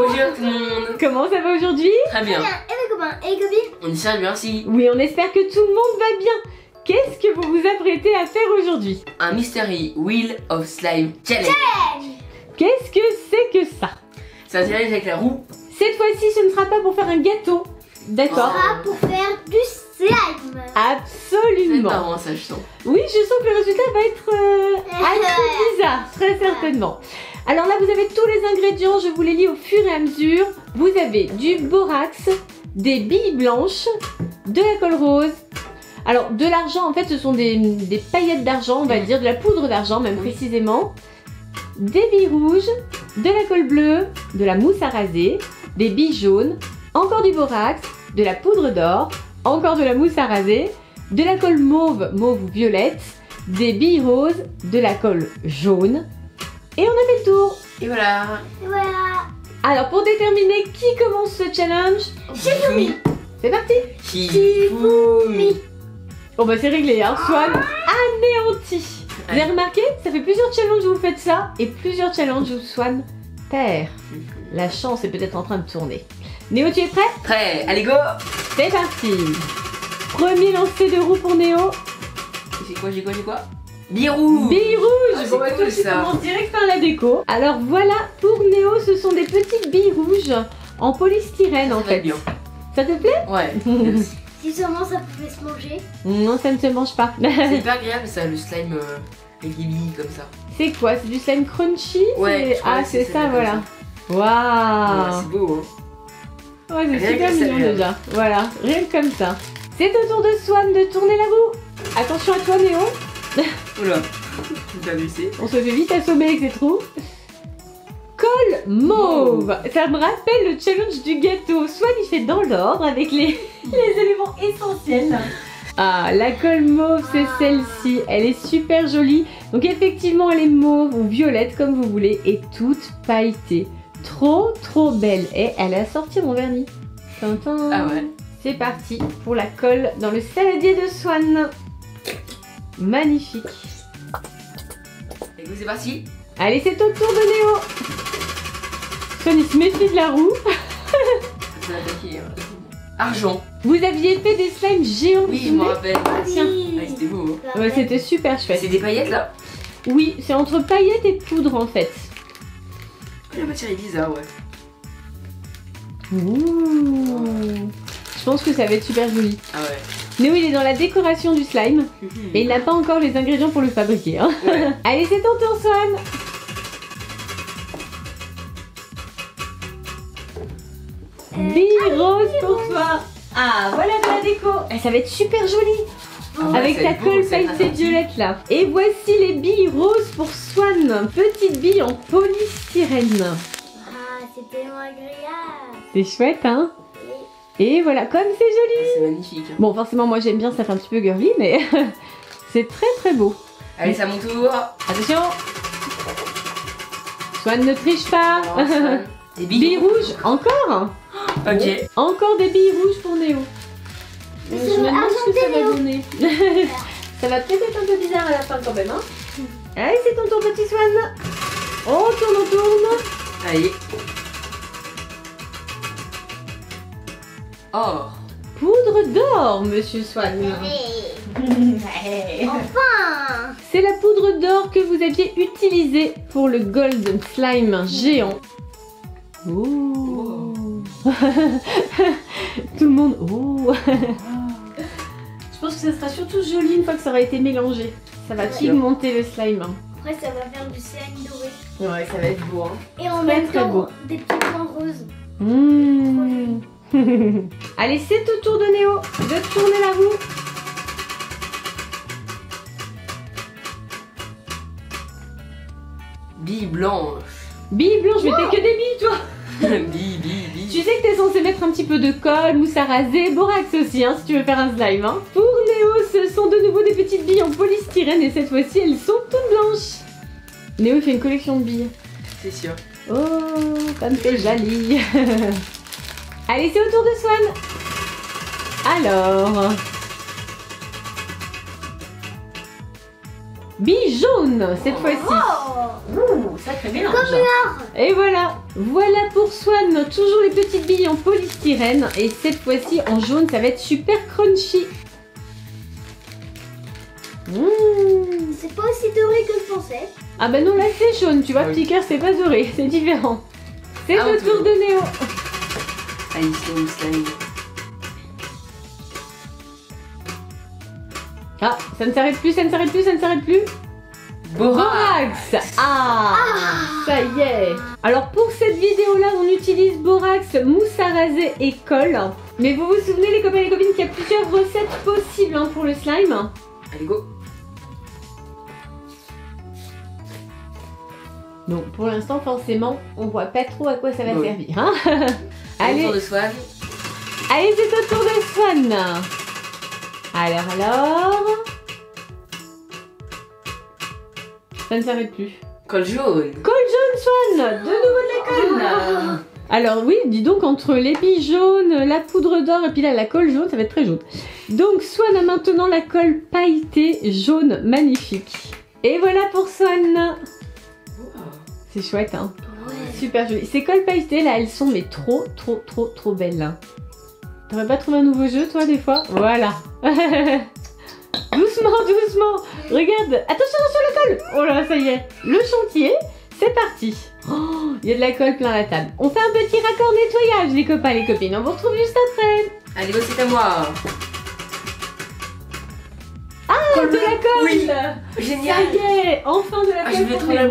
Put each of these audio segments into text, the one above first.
Bonjour tout le monde. Comment ça va aujourd'hui Très bien, Et les copains, et les copines on y bien merci. Oui, on espère que tout le monde va bien. Qu'est-ce que vous vous apprêtez à faire aujourd'hui Un Mystery Wheel of Slime Challenge. Qu'est-ce que c'est que ça C'est un challenge avec la roue. Cette fois-ci, ce ne sera pas pour faire un gâteau. D'accord. Ah, pour faire du slime C'est Absolument. marrant ça je sens Oui, je sens que le résultat va être euh, assez bizarre, très certainement. Alors là, vous avez tous les ingrédients, je vous les lis au fur et à mesure. Vous avez du borax, des billes blanches, de la colle rose. Alors, de l'argent, en fait, ce sont des, des paillettes d'argent, on va dire, de la poudre d'argent, même Oui. précisément. Des billes rouges, de la colle bleue, de la mousse à raser, des billes jaunes, encore du borax, de la poudre d'or, encore de la mousse à raser, de la colle mauve, mauve ou violette, des billes roses, de la colle jaune. Et on a fait le tour. Et voilà Et voilà Alors pour déterminer qui commence ce challenge, Shifumi c'est parti. Shifumi Bon bah c'est réglé, hein. Swan anéanti. Vous avez remarqué, ça fait plusieurs challenges où vous faites ça et plusieurs challenges où Swan perd. La chance est peut-être en train de tourner. Néo, tu es prêt? Prêt, allez go C'est parti. Premier lancer de roue pour Néo. J'ai quoi, j'ai quoi, j'ai quoi? Birou Billes rouges Ah, c'est Bon bah cool, toi commences direct par la déco. Alors voilà, pour Néo, ce sont des petites billes rouges en polystyrène en Très fait. bien Ça te plaît? Ouais, Si seulement ça pouvait se manger. Non, ça ne se mange pas. C'est hyper agréable ça, le slime euh, avec les billes comme ça c'est quoi? C'est du slime crunchy? Ouais, Ah, c'est ça, voilà. Waouh C'est beau hein Ouais, c'est super mignon déjà. Voilà, rien que comme ça. C'est au tour de Swan de tourner la roue. Attention à toi, Néo. Oula T'as vu On se fait vite assommer avec ces trous. Colle mauve. Ça me rappelle le challenge du gâteau. Swan, il fait dans l'ordre avec les, les éléments essentiels. Ah, la colle mauve, c'est celle-ci. Elle est super jolie. Donc effectivement, elle est mauve ou violette, comme vous voulez, et toute pailletée. Trop, trop belle. Et elle a sorti mon vernis. Tintin. Ah ouais C'est parti pour la colle dans le saladier de Swan. Magnifique. Et vous c'est parti Allez, c'est au tour de Néo. Swan, il se méfie de la roue. Euh, Argent Vous aviez fait des slimes géants, Oui, je me rappelle Tiens. Ouais, c'était beau hein. Ouais, C'était super chouette. C'est des paillettes là? Oui, c'est entre paillettes et poudre en fait. La matière est bizarre ouais Ouh. Je pense que ça va être super joli. Ah ouais Néo, il est dans la décoration du slime et il n'a pas encore les ingrédients pour le fabriquer. hein. Ouais. Allez, c'est ton tour, Swan. Billes rose pour toi. Ah, voilà de la déco. Eh, ça va être super joli. Ah avec ta colle pailletée violette là. Et voici les billes roses pour Swan. Petites billes en polystyrène. Ah, c'est tellement agréable C'est chouette, hein Et voilà, comme c'est joli. C'est magnifique hein. Bon, forcément, moi j'aime bien, ça fait un petit peu girly, mais c'est très très beau. Allez c'est à mon tour Attention Swan ne triche pas Des Billes billes rouges, encore Ok Encore des billes rouges pour Néo. Je me demande ce que ça argenté, va donner. ça va peut-être être un peu bizarre à la fin quand même. Hein Allez, c'est ton tour, petit Swan. On tourne, on tourne. Allez Or Poudre d'or, monsieur Swan. Enfin C'est la poudre d'or que vous aviez utilisée pour le Golden Slime géant. Ouh. Tout le monde. Ouh. Que ça sera surtout joli une fois que ça aura été mélangé. Ça va pigmenter le slime. Après, ça va faire du slime doré. Ouais, ça va être beau. Hein. Et en Très, même très temps, beau. des petits points roses. Mmh. Allez, c'est au tour de Néo de tourner la roue. Billes blanches Bille blanche, mais t'es que des billes, toi Billes, billes, billes Tu sais que t'es censé mettre un petit peu de colle, mousse à raser, borax aussi, hein, si tu veux faire un slime. Hein. Pour sont de nouveau des petites billes en polystyrène et cette fois-ci, elles sont toutes blanches. Néo, il fait une collection de billes. C'est sûr Oh, comme c'est joli. Allez, c'est au tour de Swan. Alors. Billes jaunes, cette fois-ci. Oh Ouh, sacré mélange Et voilà, Voilà pour Swan, toujours les petites billes en polystyrène. Et cette fois-ci en jaune, ça va être super crunchy. Mmh. C'est pas aussi doré que je pensais. Ah bah non, là c'est jaune, tu vois, Ah oui. petit cœur, c'est pas doré, c'est différent. C'est Ah, le tour de Néo. Allez, slime, slime. Ah, ça ne s'arrête plus, ça ne s'arrête plus, ça ne s'arrête plus. Borax ah, Ça y est Alors pour cette vidéo-là, on utilise borax, mousse à raser et colle. Mais vous vous souvenez les copains et les copines qu'il y a plusieurs recettes possibles hein, pour le slime? Allez, go. Donc pour l'instant, forcément, on voit pas trop à quoi ça va Oui. servir. hein. Allez. Allez, Tour de Swan. allez c'est au tour de Swan Alors, alors... Ça ne s'arrête plus. Col jaune. Colle jaune Swan De nouveau de la colle Alors oui, dis donc entre l'épi jaune, la poudre d'or et puis là la colle jaune, ça va être très jaune. Donc Swan a maintenant la colle pailletée jaune magnifique. Et voilà pour Swan C'est chouette hein Ouais. Super joli. Ces colles pailletées là, elles sont mais trop trop trop trop belles là. T'aurais pas trouvé un nouveau jeu toi des fois? Voilà Doucement, doucement Regarde Attention sur la colle Oh là, ça y est Le chantier, c'est parti Oh, Il y a de la colle plein la table. On fait un petit raccord nettoyage les copains les copines. On vous retrouve juste après Allez, go, c'est à moi. Ah, de la colle Oui. Ça Génial. y est Enfin de la Ah, colle je vais la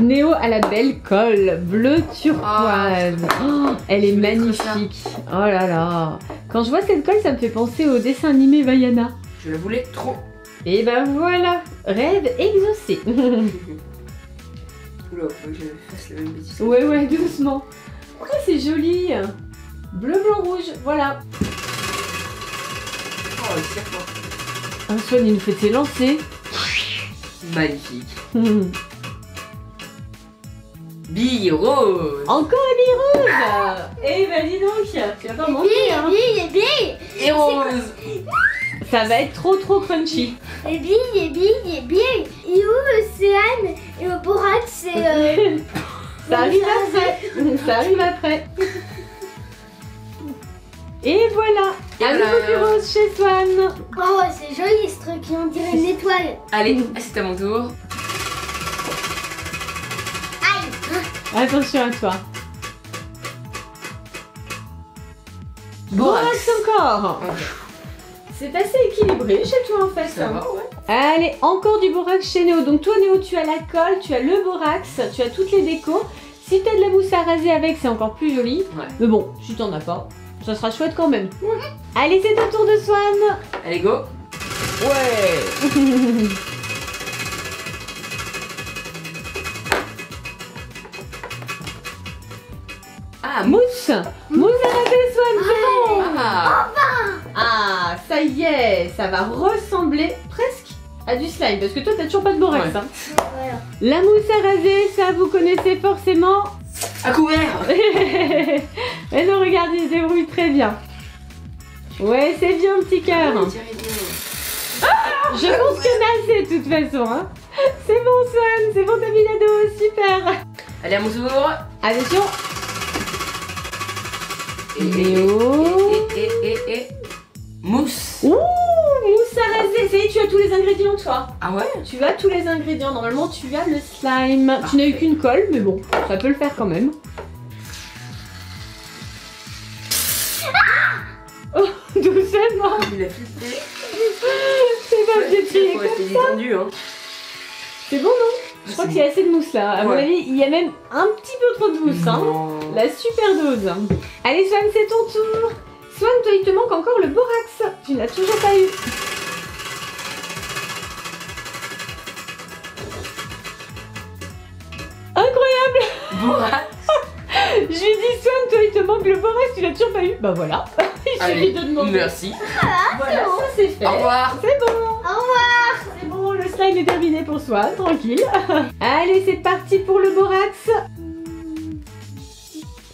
Néo. a la belle colle bleu turquoise. Oh, elle est magnifique. Oh là là. Quand je vois cette colle, ça me fait penser au dessin animé Vaiana. Je la voulais trop. Et ben voilà, rêve exaucé. Oula, faut que je fasse la même bêtise. ouais ouais, doucement. Oh, c'est joli. Bleu, blanc, rouge, voilà. Oh, le serpent. Antoine, il nous fait ses lancers. Magnifique. Bille rose. Encore un bille rose Eh ben dis donc, tu vas pas mentir. Bille, hein. bille, bille. Et rose. Ça va être trop trop crunchy. Et bille, et bille, et bille. Et où le cyan et le borax, c'est... Euh, Ça arrive après. Ça arrive après. Et voilà, Et un voilà. nouveau rose chez Swan. Oh, c'est joli ce truc, on dirait une étoile. Allez, c'est à mon tour. Attention à toi. Borax. Encore. C'est assez équilibré chez toi en fait. Ça va, ouais. Allez, encore du borax chez Néo. Donc toi Néo, tu as la colle, tu as le borax, tu as toutes les décos. Si tu as de la mousse à raser avec, c'est encore plus joli. Ouais. Mais bon, si t'en as pas, ça sera chouette quand même. Allez, c'est au tour de Swan. Allez, go. Ouais. Ah, mou. Mousse Mousse à raser Swan, c'est bon Ah. Ah, ça y est, ça va ressembler presque à du slime. Parce que toi, t'as toujours pas de borax. Ouais. hein. Voilà. La mousse à raser, ça vous connaissez forcément. À couvert. Mais non, regarde, il se débrouille très bien. Ouais, c'est bien, petit cœur. Tirez bien. Je pense a assez de toute façon. Hein. C'est bon, Swan, c'est bon, t'as mis la super. Allez, à mon tour. Attention. Et. Mousse. Ouh, mousse à raser. Ça y est, tu as tous les ingrédients, toi. Ah ouais? Tu as tous les ingrédients. Normalement, tu as le slime. Tu n'as eu qu'une colle, mais bon, ça peut le faire quand même. Oh, doucement. Il a flippé. C'est pas détendu, hein. C'est bon, crois qu'il y a assez de mousse là. À mon avis, il y a même un petit peu trop de mousse. Hein. La super dose. Allez, Swan, c'est ton tour. Swan, toi, il te manque encore le borax. Tu n'as toujours pas eu. Incroyable Borax. Je lui dis, Swan, toi, il te manque le borax. Tu l'as toujours pas eu. Bah voilà. il suffit Allez, de demander. merci. Voilà, ça c'est fait. Au revoir. C'est bon. Au revoir C'est bon, le slime est terminé pour Swan, tranquille. Allez, c'est parti pour le borax.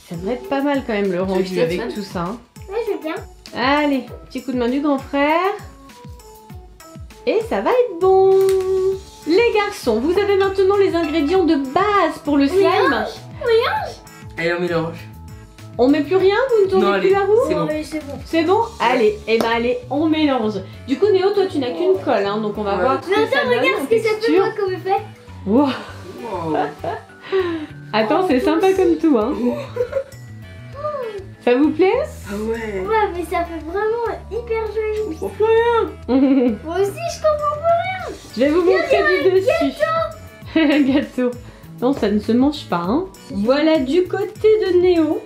Ça devrait être pas mal quand même le rendu avec tout ça. hein. Ouais, je veux bien. Allez, petit coup de main du grand frère. Et ça va être bon. Les garçons, vous avez maintenant les ingrédients de base pour le slime. Allez, on mélange. On met plus rien Vous ne tournez Non, plus allez, la roue C'est bon. Ouais, c'est bon. C'est bon Allez, et ben allez, on mélange. Du coup, Néo, toi, tu n'as qu'une colle, hein, donc on va Ouais. voir Mais attends, donne regarde ce que ça fait moi comme effet. Wow. Wow. Attends, c'est sympa comme tout, hein. Ça vous plaît Ah ouais. Ouais, mais ça fait vraiment hyper joli. Je comprends plus rien. Je Moi aussi, je comprends. vais vous montrer du dessus. Gâteau. Non, ça ne se mange pas, hein. Voilà du côté de Néo.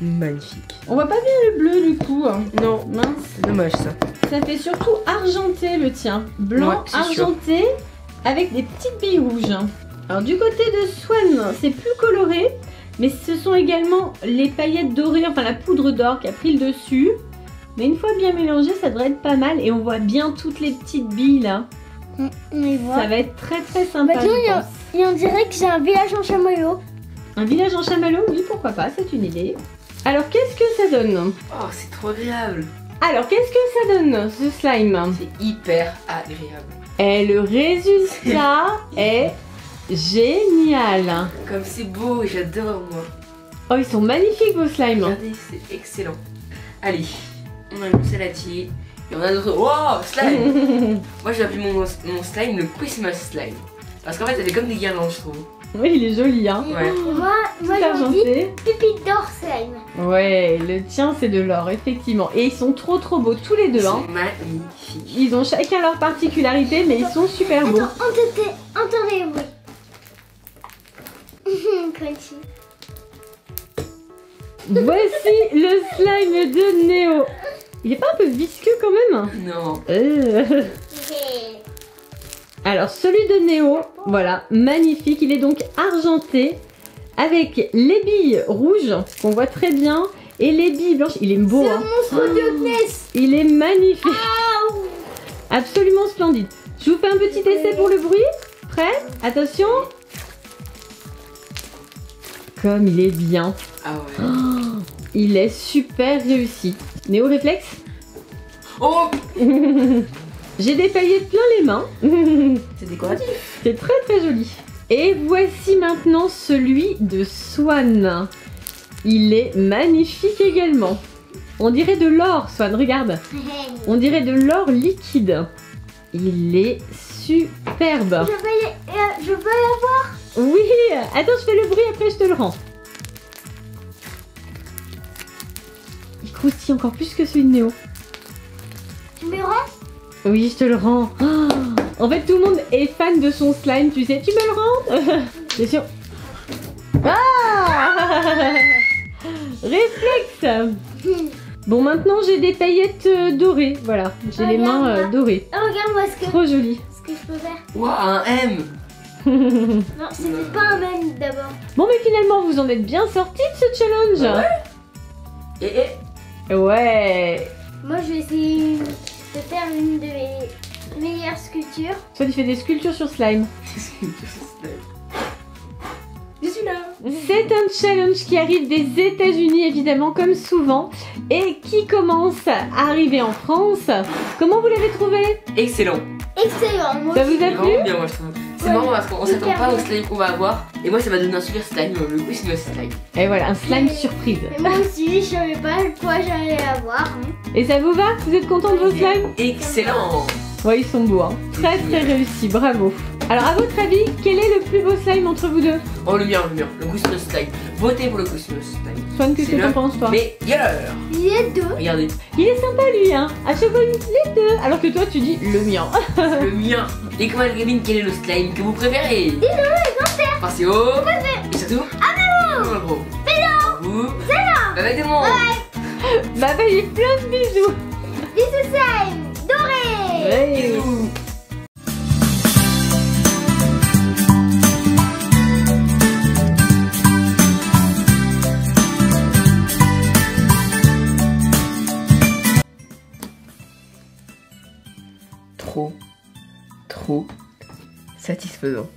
Magnifique. On voit pas bien le bleu du coup. hein. Non, Mince. c'est dommage ça. Ça fait surtout argenté le tien. Blanc Ouais, c'est sûr. argenté avec des petites billes rouges. Alors du côté de Swan, c'est plus coloré, mais ce sont également les paillettes dorées, enfin la poudre d'or qui a pris le dessus. Mais une fois bien mélangé, ça devrait être pas mal et on voit bien toutes les petites billes là. Ça va être très très sympa. Pense. Et on dirait que j'ai un village en chamoyau. Un village en chamallow, oui pourquoi pas, c'est une idée. Alors qu'est-ce que ça donne Oh, c'est trop agréable. Alors qu'est-ce que ça donne ce slime C'est hyper agréable. Et le résultat est génial. Comme c'est beau, j'adore moi. Oh, ils sont magnifiques vos slimes. Regardez, c'est excellent. Allez, on a le salatier. Et on a notre. Oh, slime Moi, j'ai appelé mon, mon slime le Christmas slime. Parce qu'en fait, ça fait comme des guirlandes, je trouve. Oui, il est joli, hein. Ouais. Moi, moi Tout argenté. pupille d'or slime. Ouais, le tien c'est de l'or, effectivement. Et ils sont trop trop beaux tous les deux, hein. Magnifique. Ils ont chacun leur particularité, mais ils sont super beaux. Attends, entendez. Crunchy. Voici le slime de Néo. Il est pas un peu visqueux quand même? Non. Euh. Alors celui de Néo, voilà, magnifique. Il est donc argenté avec les billes rouges qu'on voit très bien et les billes blanches. Il est beau, hein. monstre de. Il est magnifique, Ah, absolument splendide. Je vous fais un petit essai pour le bruit. Prêt? Attention. Comme il est bien. Ah ouais. Il est super réussi. Néo réflexe? Oh J'ai des paillettes plein les mains. C'est décoratif. C'est très très joli. Et voici maintenant celui de Swan. Il est magnifique également. On dirait de l'or, Swan, regarde. On dirait de l'or liquide. Il est superbe. Je veux, euh, je veux l'avoir. Oui, attends, je fais le bruit, après je te le rends. Il croustille encore plus que celui de Néo. Tu me rends Oui, je te le rends. Ah, en fait, tout le monde est fan de son slime, tu sais. Tu me le rends Bien sûr. Ah Réflexe Bon, maintenant j'ai des paillettes euh, dorées. Voilà, j'ai les mains euh, dorées. Oh, Regarde-moi ce que, Trop joli. ce que je peux faire. Waouh, un M Non, c'était pas un même d'abord. Bon, mais finalement, vous en êtes bien sortis de ce challenge. Et, et Ouais. Moi, je vais essayer de faire une de mes meilleures sculptures. Soit tu fais des sculptures sur slime. Qu'est-ce que c'est ça Je suis là C'est un challenge qui arrive des États-Unis évidemment comme souvent et qui commence à arriver en France. Comment vous l'avez trouvé? Excellent. Excellent, moi Ça vous a plu? Bien, moi je. C'est Ouais. marrant parce qu'on s'attend pas au slime qu'on va avoir. Et moi, ça m'a donné un super slime, le Christmas slime. Et voilà, un slime Et- surprise. Et moi aussi, je savais pas quoi j'allais avoir. hein. Et ça vous va? Vous êtes content de vos slimes? Excellent Ouais, ils sont beaux, hein. Très très réussi, bravo. Alors à votre avis, quel est le plus beau slime entre vous deux? Oh, le mien, le mien, le Christmas slime. Votez pour le Christmas slime. Swan, qu'est-ce que t'en le penses toi? Meilleur. Il y a deux. Regardez, Il est sympa lui, hein. À chaque fois, il dit les deux. Alors que toi, tu dis le mien. le mien. Et comment Gamine, quel est le slime que vous préférez? Dis-le commentaires Pensez au... Et surtout... Abonnez-vous gros Vous... Bye bye tout le monde bah bah, j'ai plein de bisous. Bisous slime. Doré. Bisous Trop, trop satisfaisant.